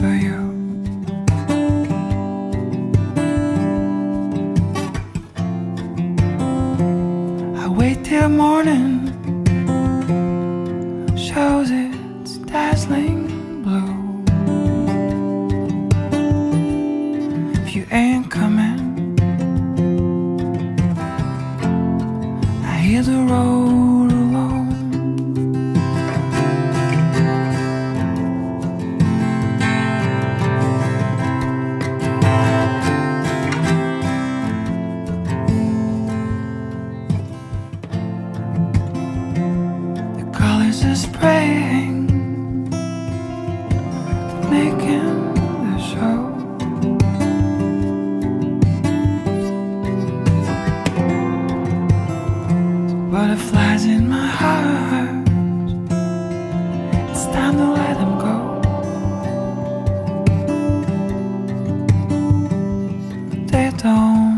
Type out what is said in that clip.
for you. I wait till morning shows its dazzling blue. If you ain't coming, I hear the road. just praying, making the show. Butterflies in my heart. It's time to let them go. They don't.